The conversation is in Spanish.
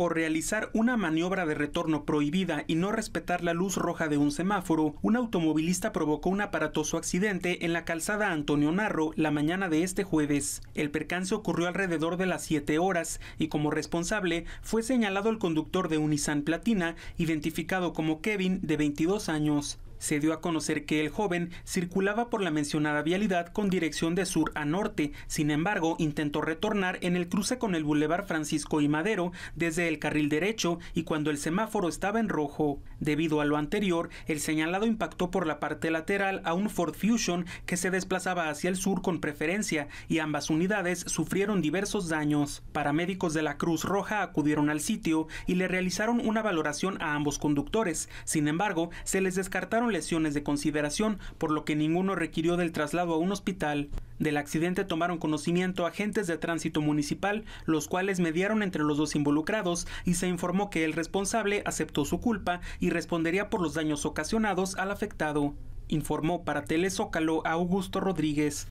Por realizar una maniobra de retorno prohibida y no respetar la luz roja de un semáforo, un automovilista provocó un aparatoso accidente en la calzada Antonio Narro la mañana de este jueves. El percance ocurrió alrededor de las 7 horas y como responsable fue señalado el conductor de un Nissan Platina, identificado como Kevin, de 22 años se dio a conocer que el joven circulaba por la mencionada vialidad con dirección de sur a norte, sin embargo intentó retornar en el cruce con el Boulevard Francisco y Madero desde el carril derecho y cuando el semáforo estaba en rojo. Debido a lo anterior, el señalado impactó por la parte lateral a un Ford Fusion que se desplazaba hacia el sur con preferencia y ambas unidades sufrieron diversos daños. Paramédicos de la Cruz Roja acudieron al sitio y le realizaron una valoración a ambos conductores, sin embargo, se les descartaron lesiones de consideración, por lo que ninguno requirió del traslado a un hospital. Del accidente tomaron conocimiento agentes de tránsito municipal, los cuales mediaron entre los dos involucrados y se informó que el responsable aceptó su culpa y respondería por los daños ocasionados al afectado. Informó para Telezócalo Augusto Rodríguez.